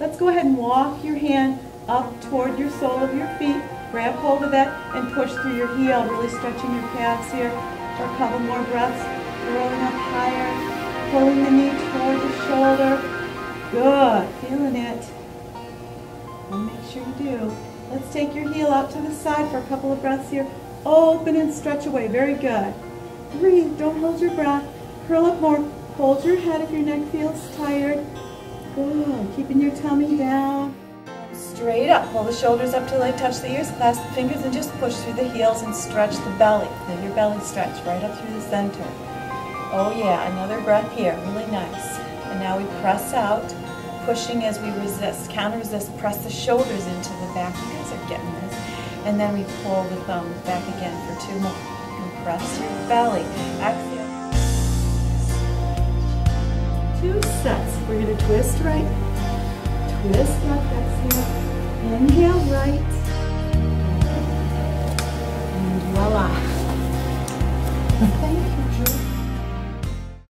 Let's go ahead and walk your hand up toward your sole of your feet. Grab hold of that and push through your heel, really stretching your calves here for a couple more breaths. Rolling up higher, pulling the knee toward the shoulder. Good, feeling it. And make sure you do. Let's take your heel out to the side for a couple of breaths here. Open and stretch away, very good. Breathe, don't hold your breath. Curl up more, hold your head if your neck feels tired. Good, keeping your tummy down. Straight up, pull the shoulders up till they touch the ears, clasp the fingers and just push through the heels and stretch the belly. Feel your belly stretch right up through the center. Oh yeah, another breath here, really nice. And now we press out, pushing as we resist. Counter resist, press the shoulders into the back. You guys are getting this. And then we pull the thumbs back again for two more. And press your belly. Exhale. Two sets. We're going to twist right, twist left, exhale. Inhale right,